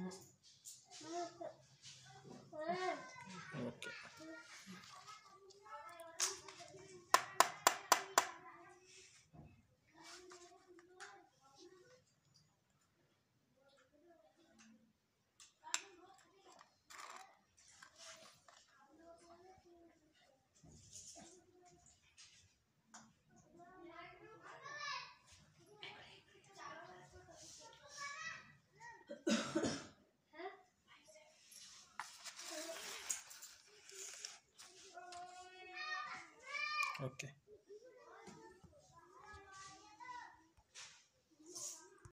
Mm-hmm. Okay.